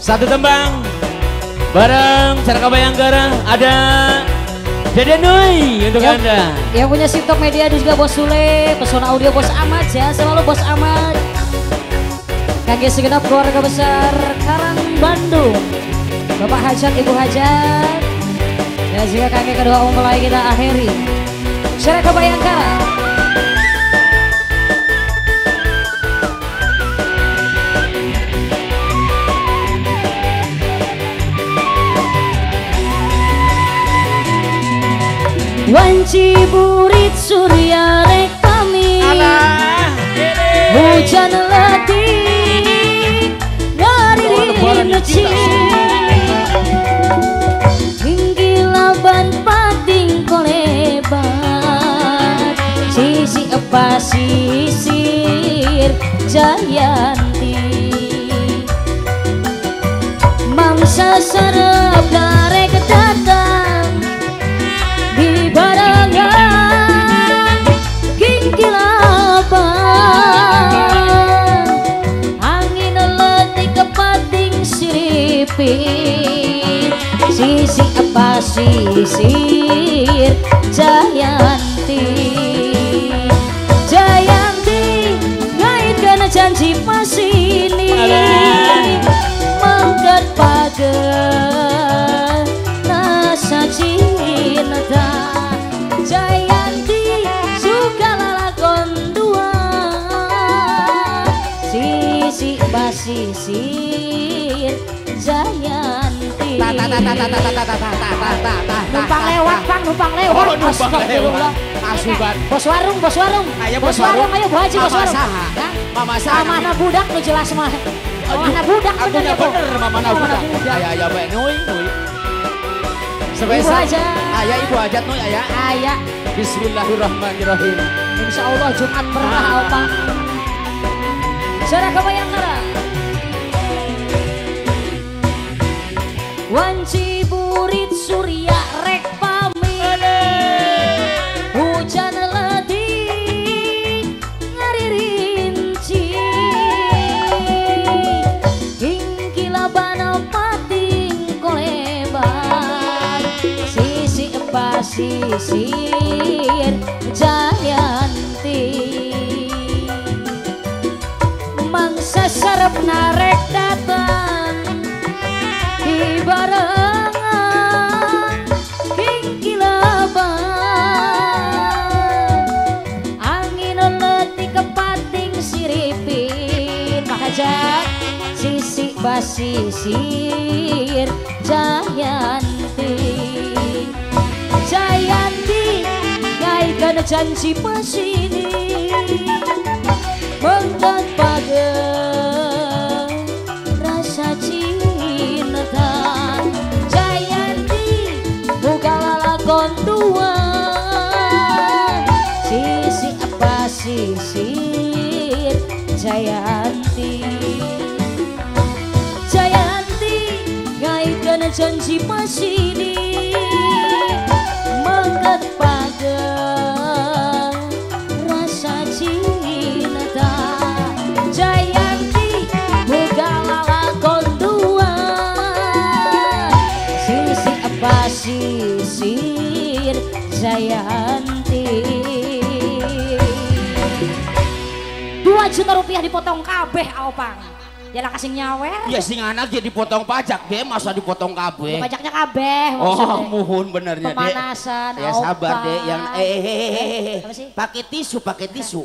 Satu tembang bareng Caraka Bayangkara ada Dede Nui untuk Yang- Anda. Yang punya Siptok Media juga Bos Sule, Pesona Audio Bos Ahmad ya, selalu Bos Ahmad. Kaki segenap keluarga besar Karang Bandung. Bapak Hajat, Ibu Hajat. Dan juga kaki kedua mempelai kita akhiri. Wanci burit surya rek pamit Hujan letih Ngaririn cing Tinggi laban pating kolebat Sisi apa sisir Jayanti. Mangsa sarap sisi apa sisir Jayanti Jayanti ngaitkan janji pasini. Mangkat pagar rasa cinta. Jayanti suka lalakon dua Sisi basisir Numpang lewat bang, numpang lewat Oh, numpang lewat. Asuban. Bos warung, bos warung Ayo, bos warung. ayo Bu Haji, bos Mama warung saha? Mama saha? Mamana budak lu jelas mah Mamana budak bener ya Bu? bener mama Mamana budak. Ayah ayah Mbak Nui Nui. Ibu Hajat. Ayah ibu hajat Nui ayah. Ayah Bismillahirrahmanirrahim. Insya Allah Jumat berkah Ah. apa Saudara Bayangkara Wanci sisir Jayanti. Mangsa sarap narek datang Di barengan. Kingkilaban Angin letih kepating siripin Mahajat Sisi basisir Jayanti Jayanti Ngaikan janji pasini Mengkat pagar Rasa cinta. Jayanti Buka lalakon dua. Sisi apa sisir Jayanti Jayanti Ngaikan janji pasini sisir Jayanti Dua juta rupiah dipotong kabeh Aopang Dia lah kasih nyawer Ya sing anak jadi potong pajak deh masa dipotong kabeh. Pajaknya kabeh Oh, muhun benernya deh. Pemanasan Ya sabar deh yang eh eh eh, eh, eh, eh. Apa sih? pakai tisu, pakai tisu.